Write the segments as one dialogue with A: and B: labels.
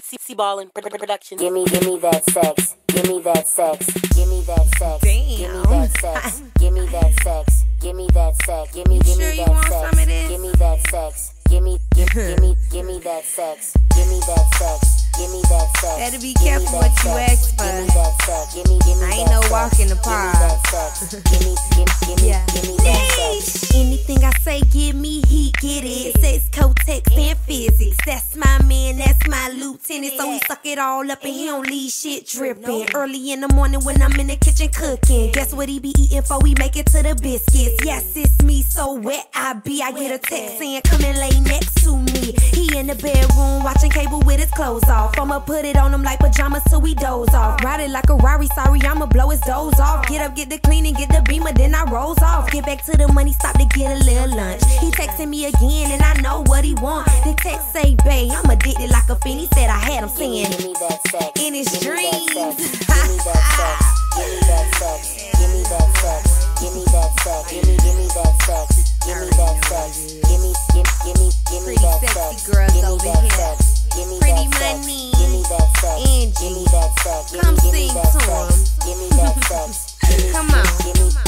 A: C Ballin Production.
B: Give me, give me that sex. Give me that sex. Give me that sex. Give me that sex. Give me that sex. Give me that sex. Give me, give me that sex. Give me that sex. Give me, give, give me, give me that sex. Give me that sex. Give me that sex.
C: Better be careful what you ask for.
B: Give me that sex. Give me, give me
C: I ain't no
B: sex.
C: walk in the park.
B: Give me that sex. Give me, give, give me,
C: Yeah.
B: give me that sex.
C: Anything I say, give me heat, get it. Sex, co-text, and physics. That's my man, that's my lieutenant. So he suck it all up and he don't leave shit dripping. Early in the morning when I'm in the kitchen cooking. Guess what he be eating for? We make it to the biscuits. Yes, it's me, so wet I be. I get a text saying, come and lay next to me. He in the bedroom watching cable with his clothes off. I'ma put it on him like pajamas till we doze off. Ride it like a Rari, sorry, I'ma blow his doze off. Get up, get the cleaning, get the beamer, then I rolls off. Get back to the money, stop to get a little lunch. Texting me again, and I know what he want. The text say, babe, I'm addicted like a fiend. He said I had him saying.
B: Give me that sex.
C: In his
B: Give me that
C: dreams.
B: me that sex. Give me that sex. Give me that sex. Give me that sex. Give me, give me that sex. Give me that sex. Give me, give, give me, give me that sex. Give me that
C: here.
B: sex. Give me that sex. Give me that sex. Give me that sex. Give
C: Come
B: me, give me
C: sing
B: that
C: to
B: sex. Give me that sex. Give me,
C: Come on.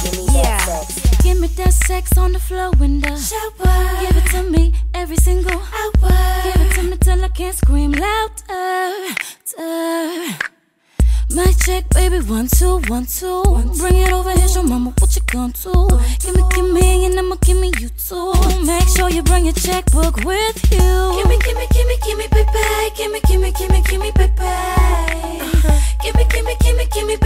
B: That sex
D: on the floor in the shower. Give it to me every single hour. Give it to me till I can't scream louder. Duh. My check, baby, one, two, one, two. Bring it over here, show mama what you gon' do. Give me, give me, and I'ma give me you too. Make sure you bring your checkbook with you. Give me, give me, give me, give me, baby. Give me, give me, give me, give me, baby. Give me, give me, give me, give me,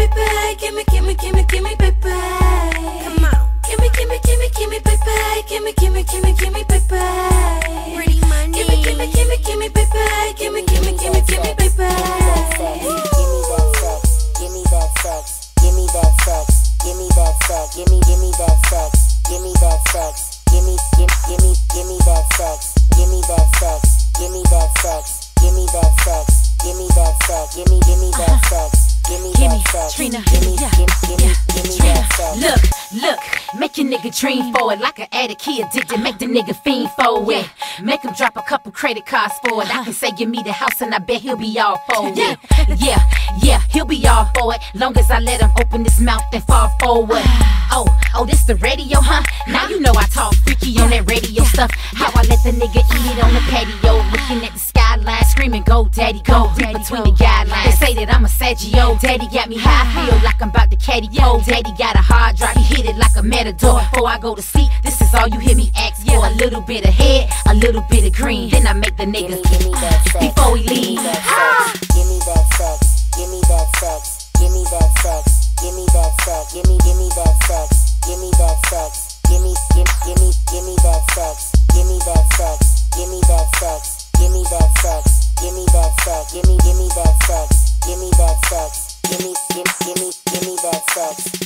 B: sex. Give me, give, give me, give me that sex. Give me that sex. Give me that sex. Give me that sex. Give me that sex. Give me, give me that uh-huh. sex. Give me
E: Gimme,
B: that sex.
E: Trina,
B: Give me,
E: yeah,
B: give, give me, give me
E: Trina.
B: that sex.
E: Look, look, make your nigga dream for it like an addict, he addicted. Make the nigga fiend for it. Make him drop a couple credit cards for it. I uh-huh. can say give me the house and I bet he'll be all for it. Yeah, Yeah, yeah, he'll be all for it. Long as I let him open his mouth and fall forward. Oh, oh, this the radio, huh? Now you know I talk freaky on that radio stuff. How I let the nigga eat it on the patio, looking at the skyline, screaming, "Go, daddy, go!" Read between the guidelines. They say that I'm a Saggio. Daddy got me high, feel like I'm about to caddy. Daddy got a hard drive, he hit it like a matador. Before I go to sleep, this is all you hear me ask for: a little bit of head, a little bit of green. Then I make the
B: Give
E: nigga
B: me, give me that sex.
E: before we
B: Give me
E: leave.
B: that sex. Give me that sex. Give me that sex. Give me that sex. Give me that sex. Give me, give me that sex. Give me that sex. Give me, give, give me, give me that sex. Give me that sex. Give me that sex. Give me that sex. Give me give me that sex. Give me that sex. Give me, give, give me, give me that sex.